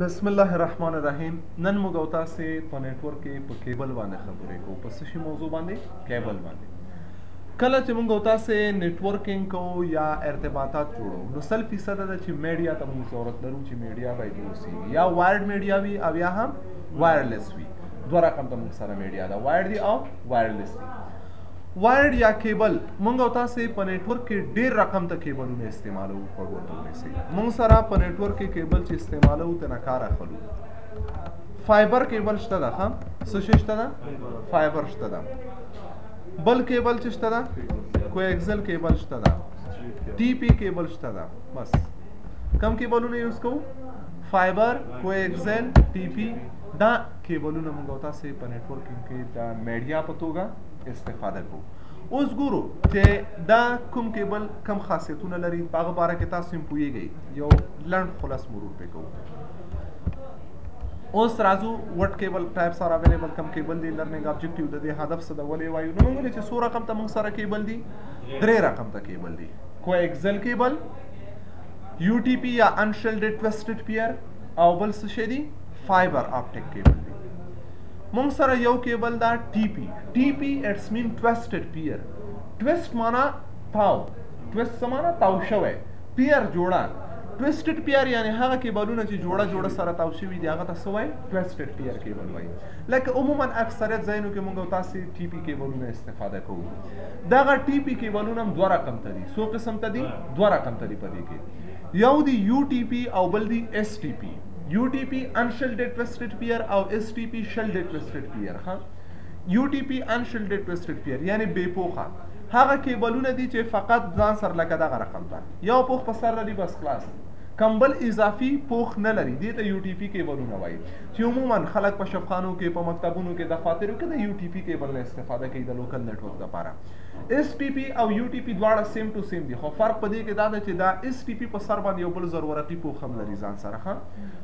بسم الله الرحمن الرحیم نن موږ او تاسو په نتورک کې په کیبل باندې خبرې کوو په څه شي موضوع باندې کیبل باندې کله چې موږ او تاسو نتورکینګ کوو یا ارتباطات جوړو نو سل فیصد ده چې میډیا ته موږ ضرورت لرو چې میډیا باید وسی یا وایرډ میډیا وي او یا هم وایرلیس وي دوه رقم ته موږ سره میډیا ده وایرډ دی او وایرلیس دی وایرډ یا کیبل موږ او تاسو په نتورک کې ډیر رقم ته کیبلونه استعمالوو په ورته مونږ سره په نتورک کې کیبل چې استعمالو ته نه کار اخلو فایبر کیبل شته ده ها څه شي شته ده فایبر شته ده بل کیبل چې شته ده کوی ایکسل کیبل شته ده ټي پی کیبل شته ده بس کم کیبلونه یوز کوو فایبر کوی ایکسل ټي پی دا کیبلونه موږ تاسو په نتورکینګ کې د میډیا په توګه استفاده کوو اوس ګورو چې دا کوم کیبل کم خاصیتونه لري په هغه باره کې تاسو هم پوهیږئ یو لنډ خلاص مرور پې کوو اوس راځو وټ کیبل ټایپ سره اویلیبل کم کیبل دی لرنینګ ابجیکټیو د دې هدف څه د ولې وایو نو موږ چې څو رقم ته موږ سره کیبل دی درې رقم ته کیبل دی کو ایکسل کیبل یو ټي پی یا انشلډډ ټویسټډ پیئر او بل څه شي دی فایبر اپټیک کیبل دی موږ سره یو کیبل دا ټي پی ټي پي اټس مين ټويسټډ پير ټويسټ معنا تاو ټويسټ څه معنا تاو شوی پير جوړه ټويسټډ پير یعنی هغه کیبلونه چې جوړه جوړه سره تاو شوی دی هغه ته څه وای ټويسټډ پير کیبل وای لکه عموما اکثریت ځایونو کې موږ تاسو ټي پي کیبلونه استفاده کوو دغه ټي پي کیبلونه هم دوه رقم ته دي څو قسم ته دي دوه رقم ته دي په دې کې یو دی یو ټي پی او بل دی اس ټي پی یو ټي پی انشلډډ ټویسټډ پیئر او اس ټي پی شلډډ ټویسټډ پیئر ها یو ټي پي ان شیلډډ ټویسټډ پیر یعنی بې پوخه هغه کیبلونه دي چې فقط ځان سر لکه دغه رقم ده یو پوخ په سر لري بس خلاص کمبل اضافي پوخ نه لري دې ته یو ټي پي کیبلونه وایي چې عموما خلک په شپخانو کې په مکتبونو کې د فاترو کې د یو ټي پي کیبل نه استفاده کوي د لوکل نتورک لپاره اس ټي پي او یو ټي پي دواړه سیم ټو سیم دي خو فرق په دې کې دا ده چې دا اس ټي پي په سر باندې یو بل ضرورتي پوخ هم لري ځان سره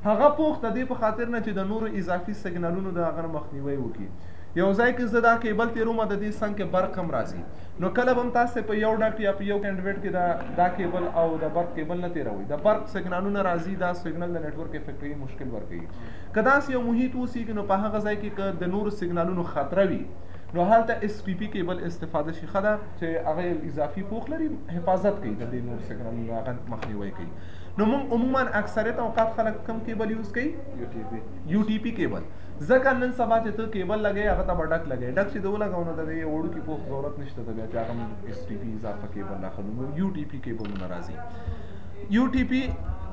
هغه پوخ د دې په خاطر نه چې د نورو اضافي سګنالونو د هغه نه مخنیوی وکړي یو ځای کې زه دا کیبل تیروم د دې څنګ کې برق هم راځي نو کله به هم تاسو په یو ډک یا په یو کینډویټ کې دا دا کیبل او د برق کیبل نه تیروي د برق سګنالونه راځي دا سګنال د نتورک افیکټوي مشکل ورکوي که داسې یو محیط اوسیږي نو په هغه ځای کې د نورو سګنالونو خطر وي نو هلته اس پی پی کیبل استفاده شي خدا چې هغه اضافي پوخ لري حفاظت کوي د دې نور سګنالونو هغه مخنیوي کوي نو موږ عموما اکثریت اوقات خلک کم کیبل یوز کوي یو ټي پی کیبل ځکه نن سبا چې ته کیبل لګې هغه ته به ډک لګې ډک چې د ولګاو نو د یو وړوکي پوښ ضرورت نشته ته بیا چې هغه موږ ایس ټي پي اضافه کیبل راخلو نو یو ټي پي کیبلونه راځي یو ټي پي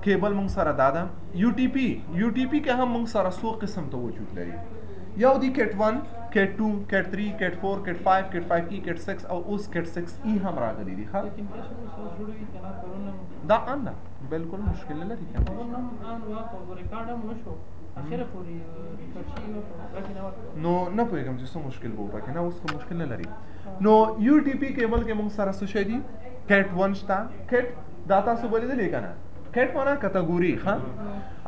کیبل موږ سره دا ده یو ټي پي یو ټي پي کې هم موږ سره څو قسم ته وجود لري یو دی کټ 1 کټ 2 کټ 3 کټ 4 کټ 5 کټ 5 ای کټ 6 او اوس کټ 6 ای هم راغلي دي ښه دا ان ده بالکل مشکل نه لري کنه نو نه پوهیږم چې څه مشکل وو پکې نه اوس کوم مشکل نه لري نو یو ټي پی کیبل کې موږ سره څه شي دي کټ 1 شته کټ دا تاسو ولې دلې کنه کټ معنا کټګوري ها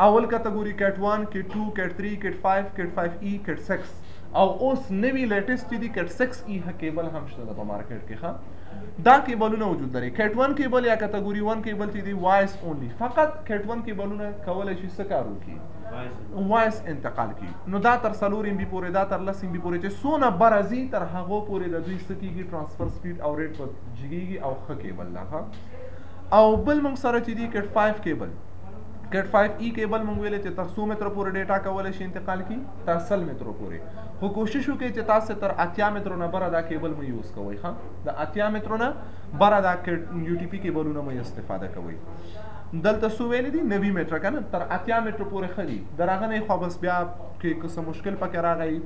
اول کټګوري کټ 1 کټ 2 کټ 3 کټ 5 کټ 5 ای کټ 6 او اوس نوی لیټیسټ دي کټ 6 ای کیبل هم شته په مارکیټ کې ها دا کیبلونه وجود لري کټ 1 کیبل یا کټګوري 1 کیبل چې دی وایس اونلی فقط کټ 1 کیبلونه کولای شي څه کار وکړي وایس انتقال کی نو دا تر 3 ایم بي پورې دا تر 10 ایم بي پورې چې سونه برازي تر هغه پورې د دوی سکیږي ترانسفر سپیډ او ریټ په جګیږي او خ کیبل ده او بل موږ سره چې دی کټ 5 کیبل کټ 5 ای کیبل مونږ ویل چې تر 100 متر پورې ډیټا کولای شي انتقال کی تر 100 متر پورې خو کوشش وکړئ چې تاسو تر 80 متر نه بره دا کیبل مو یوز کوئ ښه د اتیا مترو نه بره دا یو ټي پي کیبلونه مو استفاده کوئ دلته سو ویل دي 90 متر کنه تر اتیا متر پورې خدي دراغه نه خو بس بیا کې کوم مشکل پکې راغی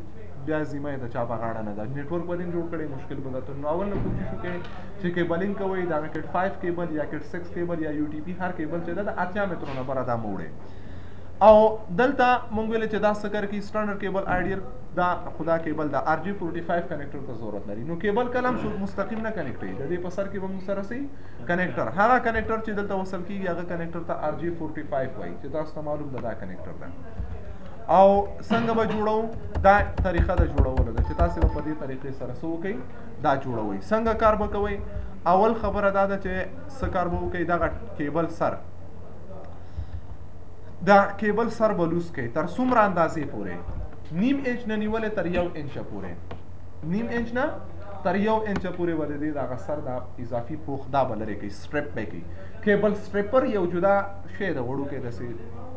بیا زیمه د چا په غاړه نه ده نتورک ودین جوړ کړي مشکل به درته نو اول کوشش وکړي چې کیبلینګ کوي دا کټ 5 کیبل یا کټ 6 کیبل یا یو ټي پي هر کیبل چې ده د اتیا مترو نه بره دا موړي او دلته مونږ ویل چې دا څه کار کوي سټانډرډ کیبل آیډیل دا خدا کیبل دا ار جی 45 کنیکټر ته ضرورت لري نو کیبل کلم سو مستقیم نه کنیکټ کیږي د دې په سر کې به موږ سره سي کنیکټر هغه کنیکټر چې دلته وصل کیږي هغه کنیکټر ته ار جی 45 وایي چې تاسو ته معلوم ده دا کنیکټر ده او څنګه به جوړو دا طریقه د جوړولو ده چې تاسو په دې طریقې سره سو کوي دا جوړوي څنګه کار به کوي اول خبره دا ده چې سکار به کوي دا کیبل سر د کیبل سر بلوس کوي تر څومره اندازې پورې نیم انچ نه نیولې تر یو انچ پورې نیم انچ نه تر یو انچ پورې ولې دی دا غسر دا اضافي پوخ دا بلره کوي سټریپ به کوي کیبل سټریپر یو جدا شی د وړو کې دسي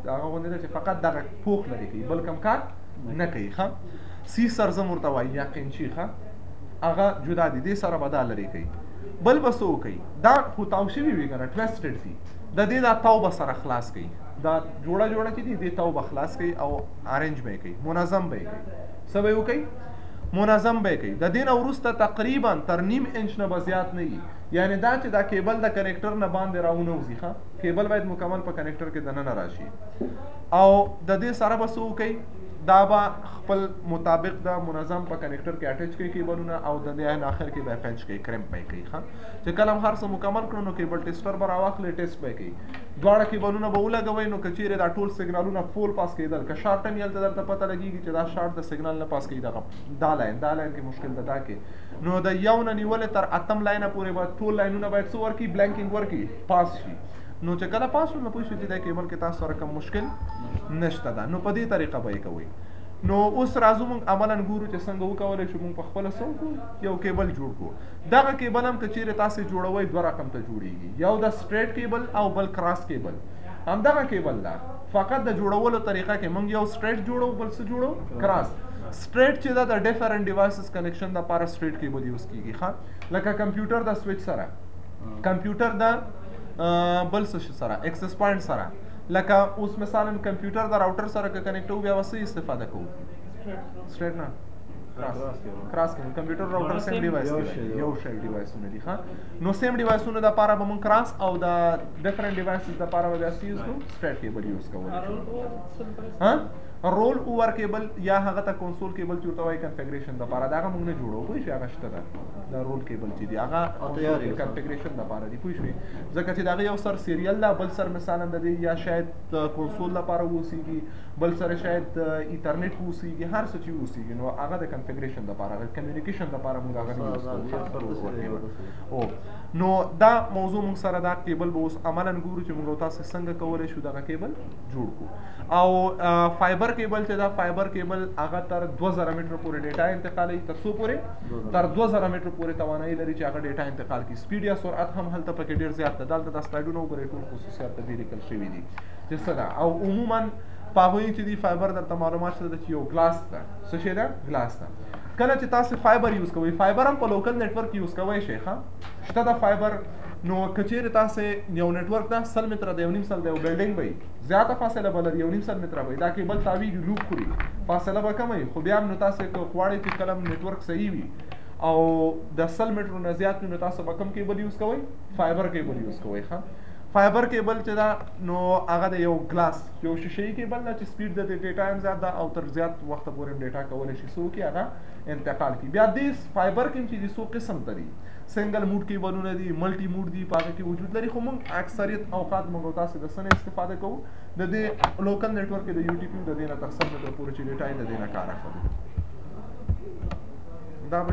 دا غوونه ده چې فقط دغه پوخ لري کوي بل کم کار نه کوي ښه سی سر زمورته وایي یا قینچی ښه هغه جدا دي دې سره به دا لري کوي بل بسو کوي دا خو تاو شوی وي کنه ټویسټډ دي د دې دا توبه سره خلاص کړي دا جوړه جوړه کې دي دې توبه خلاص کړي او ارنج به کوي منظم به کوي څه به وکړي منظم به کوي د دین ورسته تقریبا تر نیم انچ نه بزیات نه وي یعنی دا چې دا کیبل د کنیکټر نه باندې راونه وځي ښا کیبل باید مکمل په کنیکټر کې دننه راشي او د دې سره به سو کوي دا به خپل مطابق دا منظم په کنیکټر کې اٹیچ کوي کیبلونه او د دې اخر کې به پنچ کوي کریم پای کوي ښا چې کله هم هر څه مکمل کړو نو کیبل ټیسټر به راواخلې ټیسټ به کوي دواړه کیبلونه به ولګوي نو کچېرې دا ټول سیګنالونه فول پاس کېدل که شارټ هم یلته درته پته لګېږي چې دا شارټ د سیګنال نه پاس کوي دغه دا لاین دا لاین کې مشکل ده دا کې نو د یو نه نیولې تر اتم لاینه پورې به ټول لاینونه باید څه ورکړي بلانکینګ ورکړي پاس شي نو چې کله پاس شو نو پوه شو چې دا کیبل کې تاسو سره کوم مشکل نشته ده نو په دې طریقه به یې کوئ نو اوس راځو موږ عملا ګورو چې څنګه وکولای شو موږ په خپل سو یو کیبل جوړ کړو دغه کیبل هم که چیرې تاسو جوړوي دوه رقم ته جوړیږي یو د سټریټ کیبل او بل کراس کیبل هم دغه کیبل ده فقط د جوړولو طریقه کې مونږ یو سټریټ جوړو بل څه جوړو کراس سټریټ چې دا د ډیفرنٹ ډیوایسز کنیکشن د لپاره سټریټ کیبل یوز کیږي ښه لکه کمپیوټر د سوئچ سره کمپیوټر د بل څه سره اکسس پوینټ سره لکه اوس مثلا کمپیوټر د راوټر سره کنیکټو بیا وسه استفاده کوو سټریټ نه کراس کوم کمپیوټر راوټر سیم ډیوایس دی یو شل ډیوایسونه دي ها نو سیم ډیوایسونه د لپاره به مون کراس او د ډیفرنٹ ډیوایسز د لپاره به بیا یوز کوو سټریټ کیبل یوز کوو ها رول اوور کیبل یا هغه ته کنسول کیبل چې ورته وایي کنفیګریشن د لپاره دا هغه موږ نه جوړو کوی شي هغه شته ده دا رول کیبل چې دی هغه کنفیګریشن د لپاره دی کوی شي ځکه چې دا یو سر سیریل دا بل سر مثلا د دې یا شاید کنسول لپاره ووسیږي بل سره شاید د ایترنیټ اوسېږي هر څه چې اوسېږي نو هغه د کنفیګریشن لپاره هغه کمیونیکیشن لپاره موږ هغه او نو دا موضوع موږ سره دا کیبل به اوس عملا ګورو چې موږ تاسو څنګه کولای شو دغه کیبل جوړ کړو او فایبر کیبل چې دا فایبر کیبل هغه تر 2000 متر پورې ډیټا انتقالوي تر څو پورې تر 2000 متر پورې توانایي لري چې هغه ډیټا انتقال کړي سپیډ یا سرعت هم هلته پکې ډیر زیات ده دلته د سپیډونو ګورې ټول خصوصیات ته ډیر کل شوی دي چې څه ده او عموما په هغوی کې دی فایبر درته معلومات شته چې یو ګلاس ده څه شي ده ګلاس ده کله چې تاسو فایبر یوز کوئ فایبر هم په لوکل نتورک یوز کوئ شي ښه شته د فایبر نو کچیر تاسو یو نتورک ده سل متر دی یو نیم سل دی یو بلډینګ وي زیاته فاصله بل یو نیم سل متر وي دا کیبل تاویږي لوب خوري فاصله به کمه وي خو بیا هم نو تاسو که غواړئ چې کلم نتورک صحیح وي او د سل مترو نه زیات نو تاسو به کم کیبل یوز کوئ فایبر کیبل یوز کوئ ښه فایبر کیبل چې دا نو هغه د یو ګلاس یو شیشه یي کیبل ده چې سپیډ د ډیټا هم زیات ده او تر زیات وخت پورې هم ډیټا کولی شي څو کې هغه انتقال کړي بیا دې فایبر کې چې دي څو قسم ته دي سنگل موډ کیبلونه دي ملټي موډ دي په هغه کې وجود لري خو موږ اکثریت اوقات موږ تاسو د سنې استفاده کوو د دې لوکل نتورک د یو ټي پی د دې نه تر سم متر پورې چې ډیټا یې د دې نه کار اخلي دا به